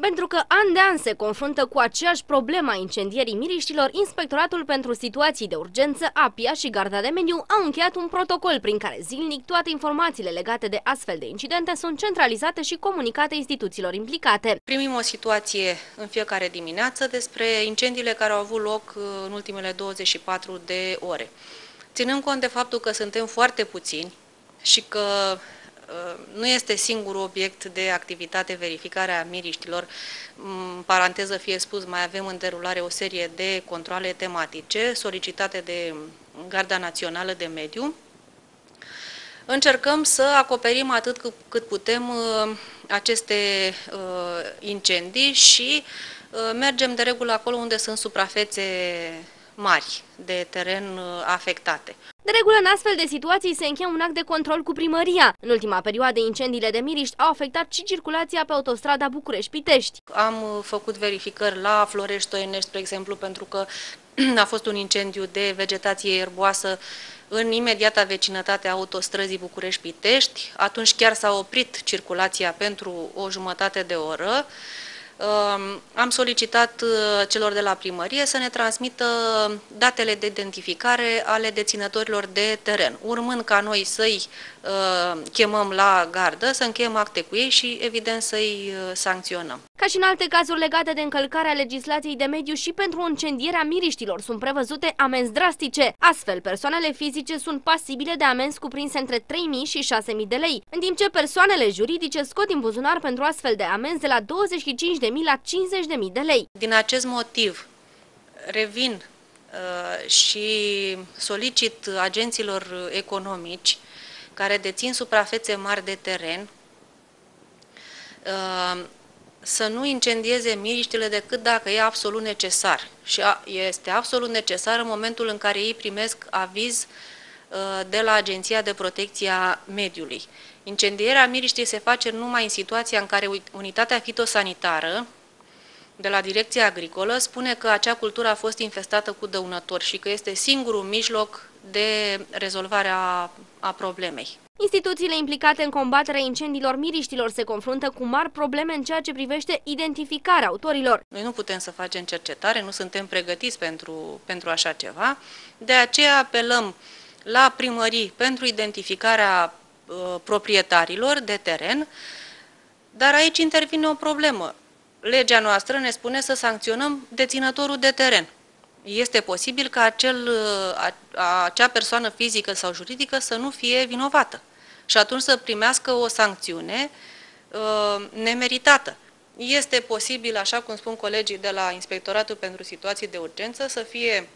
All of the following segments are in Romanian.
Pentru că an de an se confruntă cu aceeași problemă a incendierii miriștilor, Inspectoratul pentru Situații de Urgență, APIA și Garda de Mediu au încheiat un protocol prin care zilnic toate informațiile legate de astfel de incidente sunt centralizate și comunicate instituțiilor implicate. Primim o situație în fiecare dimineață despre incendiile care au avut loc uh, în ultimele 24 de ore. Ținând cont de faptul că suntem foarte puțini și că nu este singurul obiect de activitate verificare a miriștilor. În paranteză fie spus, mai avem în derulare o serie de controle tematice solicitate de Garda Națională de Mediu. Încercăm să acoperim atât cât putem uh, aceste uh, incendii și uh, mergem de regulă acolo unde sunt suprafețe mari de teren afectate. De regulă, în astfel de situații se încheie un act de control cu primăria. În ultima perioadă, incendiile de miriști au afectat și circulația pe autostrada București-Pitești. Am uh, făcut verificări la Florești-Toienești, spre exemplu, pentru că a fost un incendiu de vegetație erboasă în imediata vecinătate a autostrăzii București-Pitești. Atunci chiar s-a oprit circulația pentru o jumătate de oră. Am solicitat uh, celor de la primărie să ne transmită datele de identificare ale deținătorilor de teren, urmând ca noi să-i uh, chemăm la gardă, să încheiem acte cu ei și, evident, să-i uh, sancționăm. Ca și în alte cazuri legate de încălcarea legislației de mediu și pentru incendierea miriștilor sunt prevăzute amenzi drastice. Astfel, persoanele fizice sunt pasibile de amenzi cuprinse între 3.000 și 6.000 de lei, în timp ce persoanele juridice scot din buzunar pentru astfel de amenzi de la 25.000 la 50.000 de lei. Din acest motiv, revin uh, și solicit agenților economici care dețin suprafețe mari de teren uh, să nu incendieze miriștile decât dacă e absolut necesar. Și este absolut necesar în momentul în care ei primesc aviz uh, de la Agenția de Protecție a Mediului. Incendierea miriștii se face numai în situația în care unitatea fitosanitară de la Direcția Agricolă spune că acea cultură a fost infestată cu dăunători și că este singurul mijloc de rezolvare a, a problemei. Instituțiile implicate în combaterea incendiilor miriștilor se confruntă cu mari probleme în ceea ce privește identificarea autorilor. Noi nu putem să facem cercetare, nu suntem pregătiți pentru, pentru așa ceva, de aceea apelăm la primării pentru identificarea uh, proprietarilor de teren, dar aici intervine o problemă. Legea noastră ne spune să sancționăm deținătorul de teren este posibil ca acel, acea persoană fizică sau juridică să nu fie vinovată și atunci să primească o sancțiune uh, nemeritată. Este posibil, așa cum spun colegii de la Inspectoratul pentru Situații de Urgență, să fie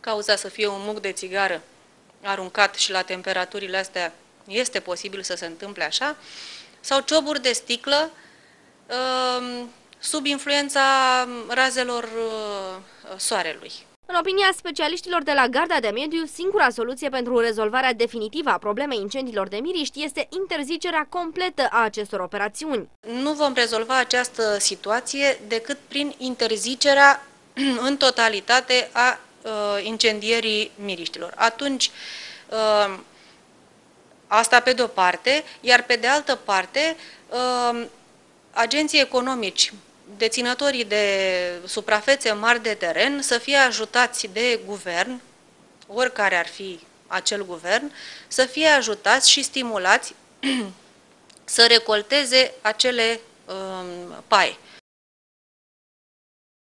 cauza să fie un muc de țigară aruncat și la temperaturile astea este posibil să se întâmple așa, sau cioburi de sticlă uh, sub influența razelor uh, soarelui. În opinia specialiștilor de la Garda de Mediu, singura soluție pentru rezolvarea definitivă a problemei incendiilor de miriști este interzicerea completă a acestor operațiuni. Nu vom rezolva această situație decât prin interzicerea în totalitate a uh, incendierii miriștilor. Atunci, uh, asta pe de-o parte, iar pe de altă parte, uh, agenții economici deținătorii de suprafețe mari de teren să fie ajutați de guvern, oricare ar fi acel guvern, să fie ajutați și stimulați să recolteze acele um, paie.